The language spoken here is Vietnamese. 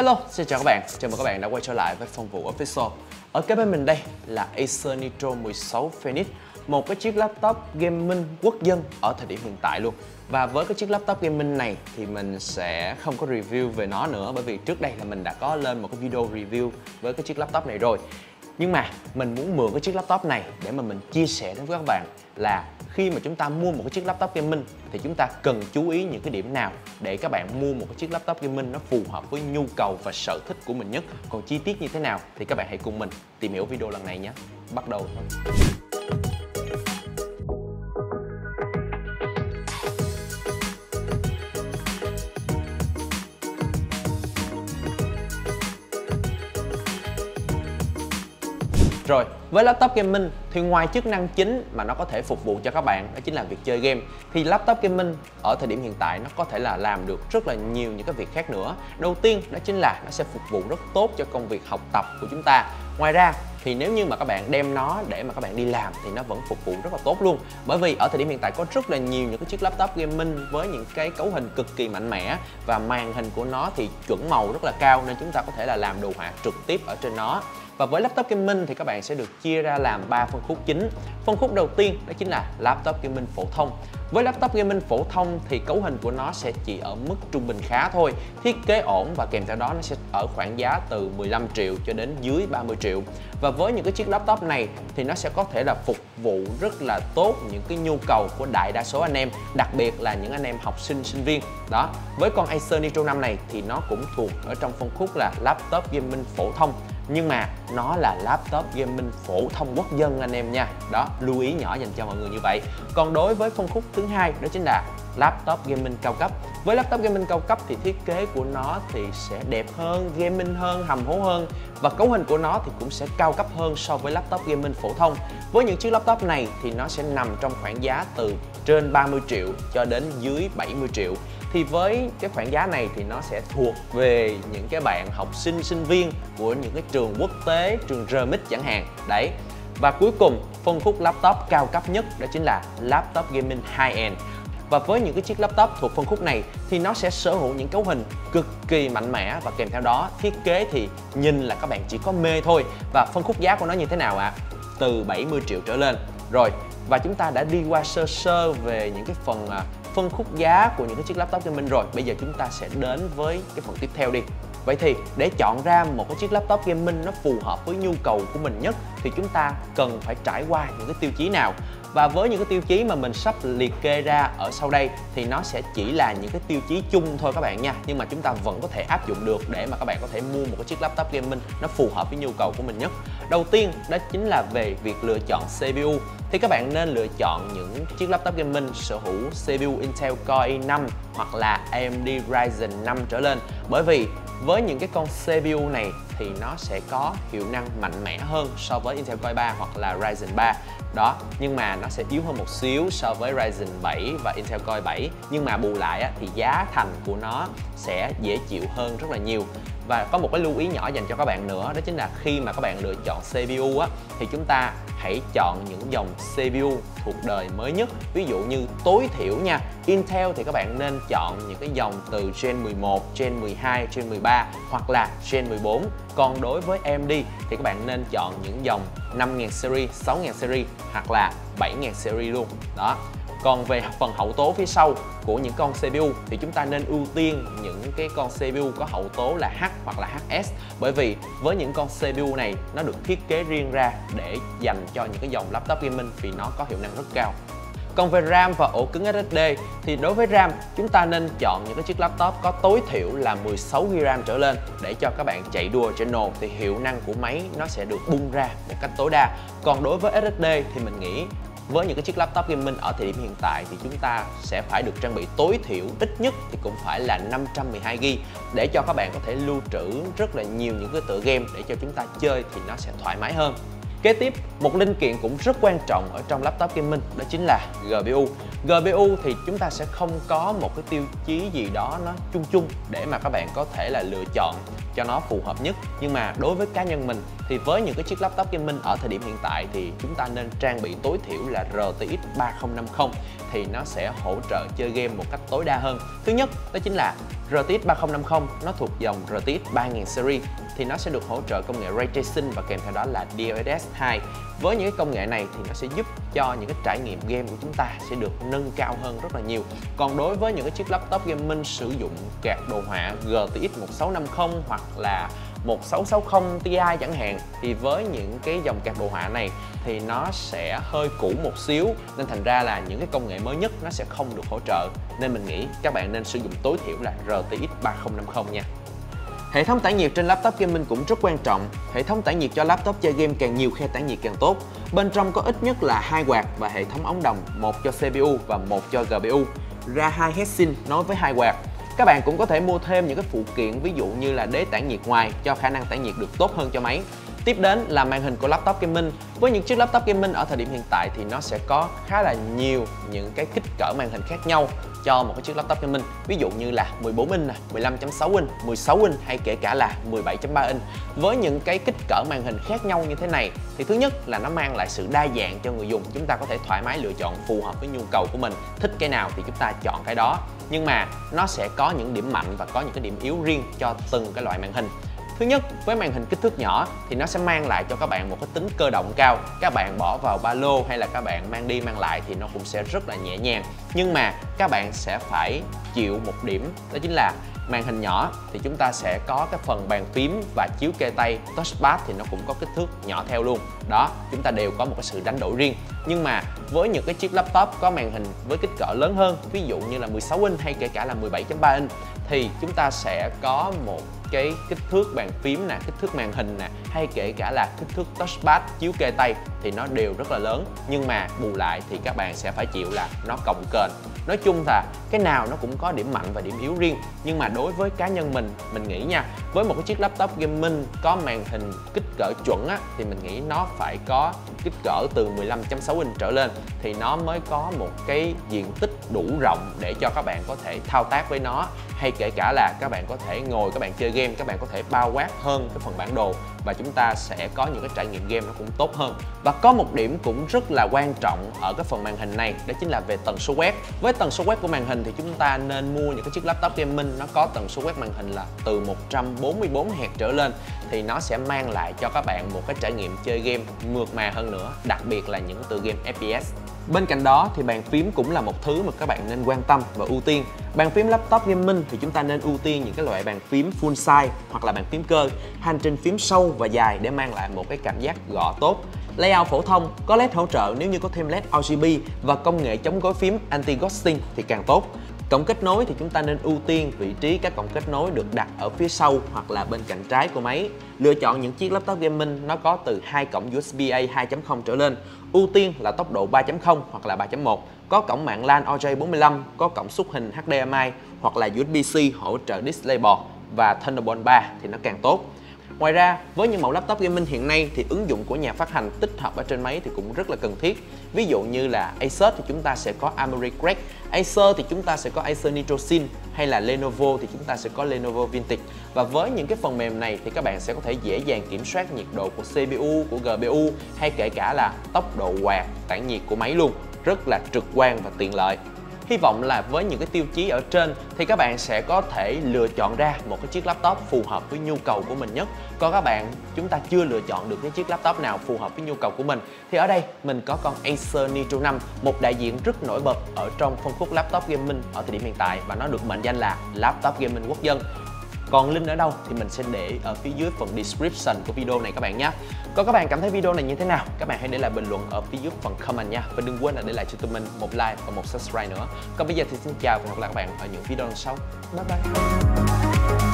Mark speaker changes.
Speaker 1: Hello, xin chào các bạn. Chào mừng các bạn đã quay trở lại với Phong Vũ Official. Ở kế bên mình đây là Acer Nitro 16 Phoenix, một cái chiếc laptop gaming quốc dân ở thời điểm hiện tại luôn. Và với cái chiếc laptop gaming này thì mình sẽ không có review về nó nữa bởi vì trước đây là mình đã có lên một cái video review với cái chiếc laptop này rồi. Nhưng mà mình muốn mượn cái chiếc laptop này để mà mình chia sẻ đến với các bạn là khi mà chúng ta mua một cái chiếc laptop gaming thì chúng ta cần chú ý những cái điểm nào để các bạn mua một cái chiếc laptop gaming nó phù hợp với nhu cầu và sở thích của mình nhất. Còn chi tiết như thế nào thì các bạn hãy cùng mình tìm hiểu video lần này nhé. Bắt đầu thôi. Rồi, với laptop gaming thì ngoài chức năng chính mà nó có thể phục vụ cho các bạn đó chính là việc chơi game thì laptop gaming ở thời điểm hiện tại nó có thể là làm được rất là nhiều những cái việc khác nữa. Đầu tiên đó chính là nó sẽ phục vụ rất tốt cho công việc học tập của chúng ta. Ngoài ra thì nếu như mà các bạn đem nó để mà các bạn đi làm thì nó vẫn phục vụ rất là tốt luôn bởi vì ở thời điểm hiện tại có rất là nhiều những cái chiếc laptop gaming với những cái cấu hình cực kỳ mạnh mẽ và màn hình của nó thì chuẩn màu rất là cao nên chúng ta có thể là làm đồ họa trực tiếp ở trên nó và với laptop gaming thì các bạn sẽ được chia ra làm 3 phân khúc chính. Phân khúc đầu tiên đó chính là laptop gaming phổ thông. Với laptop gaming phổ thông thì cấu hình của nó sẽ chỉ ở mức trung bình khá thôi. Thiết kế ổn và kèm theo đó nó sẽ ở khoảng giá từ 15 triệu cho đến dưới 30 triệu. Và với những cái chiếc laptop này thì nó sẽ có thể là phục vụ rất là tốt những cái nhu cầu của đại đa số anh em, đặc biệt là những anh em học sinh sinh viên. Đó, với con Acer Nitro 5 này thì nó cũng thuộc ở trong phân khúc là laptop gaming phổ thông nhưng mà nó là laptop gaming phổ thông quốc dân anh em nha. Đó, lưu ý nhỏ dành cho mọi người như vậy. Còn đối với phân khúc thứ hai, đó chính là laptop gaming cao cấp. Với laptop gaming cao cấp thì thiết kế của nó thì sẽ đẹp hơn, gaming hơn, hầm hố hơn. Và cấu hình của nó thì cũng sẽ cao cấp hơn so với laptop gaming phổ thông. Với những chiếc laptop này thì nó sẽ nằm trong khoảng giá từ trên 30 triệu cho đến dưới 70 triệu thì với cái khoản giá này thì nó sẽ thuộc về những cái bạn học sinh sinh viên của những cái trường quốc tế trường RMIT chẳng hạn đấy và cuối cùng phân khúc laptop cao cấp nhất đó chính là laptop gaming high-end và với những cái chiếc laptop thuộc phân khúc này thì nó sẽ sở hữu những cấu hình cực kỳ mạnh mẽ và kèm theo đó thiết kế thì nhìn là các bạn chỉ có mê thôi và phân khúc giá của nó như thế nào ạ? À? Từ 70 triệu trở lên. Rồi, và chúng ta đã đi qua sơ sơ về những cái phần à, phân khúc giá của những cái chiếc laptop gaming rồi. Bây giờ chúng ta sẽ đến với cái phần tiếp theo đi. Vậy thì để chọn ra một cái chiếc laptop gaming nó phù hợp với nhu cầu của mình nhất, thì chúng ta cần phải trải qua những cái tiêu chí nào? Và với những cái tiêu chí mà mình sắp liệt kê ra ở sau đây, thì nó sẽ chỉ là những cái tiêu chí chung thôi các bạn nha. Nhưng mà chúng ta vẫn có thể áp dụng được để mà các bạn có thể mua một cái chiếc laptop gaming nó phù hợp với nhu cầu của mình nhất đầu tiên, đó chính là về việc lựa chọn CPU thì các bạn nên lựa chọn những chiếc laptop gaming sở hữu CPU Intel Core i5 hoặc là AMD Ryzen 5 trở lên. Bởi vì với những cái con CPU này thì nó sẽ có hiệu năng mạnh mẽ hơn so với Intel Core 3 hoặc là Ryzen 3 đó, nhưng mà nó sẽ yếu hơn một xíu so với Ryzen 7 và Intel Core 7 nhưng mà bù lại thì giá thành của nó sẽ dễ chịu hơn rất là nhiều và có một cái lưu ý nhỏ dành cho các bạn nữa đó chính là khi mà các bạn lựa chọn CPU á thì chúng ta hãy chọn những dòng CPU thuộc đời mới nhất. Ví dụ như tối thiểu nha Intel thì các bạn nên chọn những cái dòng từ Gen 11, Gen 12, Gen 13 hoặc là Gen 14 còn đối với AMD thì các bạn nên chọn những dòng 5000 series, 6000 series hoặc là 7000 series luôn. Đó còn về phần hậu tố phía sau của những con CPU thì chúng ta nên ưu tiên những cái con CPU có hậu tố là H hoặc là HS bởi vì với những con CPU này, nó được thiết kế riêng ra để dành cho những cái dòng laptop gaming vì nó có hiệu năng rất cao còn về RAM và ổ cứng SSD thì đối với RAM, chúng ta nên chọn những cái chiếc laptop có tối thiểu là 16GB RAM trở lên để cho các bạn chạy đua trên nổ thì hiệu năng của máy nó sẽ được bung ra một cách tối đa. Còn đối với SSD thì mình nghĩ với những cái chiếc laptop gaming ở thời điểm hiện tại thì chúng ta sẽ phải được trang bị tối thiểu ít nhất thì cũng phải là 512GB để cho các bạn có thể lưu trữ rất là nhiều những cái tựa game để cho chúng ta chơi thì nó sẽ thoải mái hơn. Kế tiếp, một linh kiện cũng rất quan trọng ở trong laptop gaming đó chính là GPU. GPU thì chúng ta sẽ không có một cái tiêu chí gì đó nó chung chung để mà các bạn có thể là lựa chọn cho nó phù hợp nhất. Nhưng mà đối với cá nhân mình thì với những cái chiếc laptop gaming ở thời điểm hiện tại thì chúng ta nên trang bị tối thiểu là RTX 3050 thì nó sẽ hỗ trợ chơi game một cách tối đa hơn. Thứ nhất đó chính là RTX 3050 nó thuộc dòng RTX 3000 series thì nó sẽ được hỗ trợ công nghệ Ray Tracing và kèm theo đó là DLSS 2 với những cái công nghệ này thì nó sẽ giúp cho những cái trải nghiệm game của chúng ta sẽ được nâng cao hơn rất là nhiều. Còn đối với những cái chiếc laptop gaming sử dụng card đồ họa GTX 1650 hoặc là 1660 Ti chẳng hạn, thì với những cái dòng card đồ họa này thì nó sẽ hơi cũ một xíu, nên thành ra là những cái công nghệ mới nhất nó sẽ không được hỗ trợ. Nên mình nghĩ các bạn nên sử dụng tối thiểu là RTX 3050 nha. Hệ thống tản nhiệt trên laptop gaming cũng rất quan trọng. Hệ thống tản nhiệt cho laptop chơi game càng nhiều khe tản nhiệt càng tốt. Bên trong có ít nhất là hai quạt và hệ thống ống đồng, một cho CPU và một cho GPU. Ra hai heatsink nối với hai quạt. Các bạn cũng có thể mua thêm những cái phụ kiện ví dụ như là đế tản nhiệt ngoài cho khả năng tản nhiệt được tốt hơn cho máy. Tiếp đến là màn hình của laptop gaming. Với những chiếc laptop gaming ở thời điểm hiện tại thì nó sẽ có khá là nhiều những cái kích cỡ màn hình khác nhau cho một cái chiếc laptop gaming. Ví dụ như là 14 inch, 15.6 inch, 16 inch hay kể cả là 17.3 inch. Với những cái kích cỡ màn hình khác nhau như thế này thì thứ nhất là nó mang lại sự đa dạng cho người dùng. Chúng ta có thể thoải mái lựa chọn phù hợp với nhu cầu của mình. Thích cái nào thì chúng ta chọn cái đó. Nhưng mà nó sẽ có những điểm mạnh và có những cái điểm yếu riêng cho từng cái loại màn hình. Thứ nhất, với màn hình kích thước nhỏ thì nó sẽ mang lại cho các bạn một cái tính cơ động cao. Các bạn bỏ vào ba lô hay là các bạn mang đi mang lại thì nó cũng sẽ rất là nhẹ nhàng. Nhưng mà các bạn sẽ phải chịu một điểm đó chính là màn hình nhỏ thì chúng ta sẽ có cái phần bàn phím và chiếu kê tay touchpad thì nó cũng có kích thước nhỏ theo luôn đó chúng ta đều có một cái sự đánh đổi riêng nhưng mà với những cái chiếc laptop có màn hình với kích cỡ lớn hơn ví dụ như là 16 inch hay kể cả là 17.3 inch thì chúng ta sẽ có một cái kích thước bàn phím nè, kích thước màn hình nè, hay kể cả là kích thước touchpad chiếu kê tay thì nó đều rất là lớn. Nhưng mà bù lại thì các bạn sẽ phải chịu là nó cồng kềnh. Nói chung là cái nào nó cũng có điểm mạnh và điểm yếu riêng. Nhưng mà đối với cá nhân mình mình nghĩ nha, với một cái chiếc laptop gaming có màn hình kích cỡ chuẩn á, thì mình nghĩ nó phải có kích cỡ từ 15.6 inch trở lên, thì nó mới có một cái diện tích đủ rộng để cho các bạn có thể thao tác với nó. Hay kể cả là các bạn có thể ngồi, các bạn chơi game, các bạn có thể bao quát hơn cái phần bản đồ và chúng ta sẽ có những cái trải nghiệm game nó cũng tốt hơn. và và có một điểm cũng rất là quan trọng ở cái phần màn hình này đó chính là về tần số quét với tần số quét của màn hình thì chúng ta nên mua những cái chiếc laptop gaming nó có tần số quét màn hình là từ 144 Hz trở lên thì nó sẽ mang lại cho các bạn một cái trải nghiệm chơi game mượt mà hơn nữa đặc biệt là những tựa game FPS Bên cạnh đó thì bàn phím cũng là một thứ mà các bạn nên quan tâm và ưu tiên. Bàn phím laptop gaming thì chúng ta nên ưu tiên những cái loại bàn phím full size hoặc là bàn phím cơ, hành trình phím sâu và dài để mang lại một cái cảm giác gõ tốt. Layout phổ thông có LED hỗ trợ nếu như có thêm LED RGB và công nghệ chống gối phím anti-ghosting thì càng tốt. Cổng kết nối thì chúng ta nên ưu tiên vị trí các cổng kết nối được đặt ở phía sau hoặc là bên cạnh trái của máy. Lựa chọn những chiếc laptop gaming nó có từ hai cổng USB-A 2.0 trở lên. Ưu tiên là tốc độ 3.0 hoặc là 3.1. Có cổng mạng LAN RJ45, có cổng xuất hình HDMI hoặc là USB-C hỗ trợ DisplayPort và Thunderbolt 3 thì nó càng tốt. Ngoài ra, với những mẫu laptop gaming hiện nay thì ứng dụng của nhà phát hành tích hợp ở trên máy thì cũng rất là cần thiết. Ví dụ như là Asus thì chúng ta sẽ có Armory Crack, Acer thì chúng ta sẽ có Acer Nitro Sin hay là Lenovo thì chúng ta sẽ có Lenovo Vintage. Và với những cái phần mềm này thì các bạn sẽ có thể dễ dàng kiểm soát nhiệt độ của CPU, của GPU hay kể cả là tốc độ quạt, tản nhiệt của máy luôn. Rất là trực quan và tiện lợi. Hy vọng là với những cái tiêu chí ở trên thì các bạn sẽ có thể lựa chọn ra một cái chiếc laptop phù hợp với nhu cầu của mình nhất. Còn các bạn chúng ta chưa lựa chọn được cái chiếc laptop nào phù hợp với nhu cầu của mình thì ở đây mình có con Acer Nitro 5, một đại diện rất nổi bật ở trong phân khúc laptop gaming ở thời điểm hiện tại và nó được mệnh danh là laptop gaming quốc dân còn link ở đâu thì mình sẽ để ở phía dưới phần description của video này các bạn nhé. Còn các bạn cảm thấy video này như thế nào? Các bạn hãy để lại bình luận ở phía dưới phần comment nha. Và đừng quên là để lại cho tụi mình một like và một subscribe nữa. Còn bây giờ thì xin chào và hẹn gặp lại các bạn ở những video lần sau. Bye bye.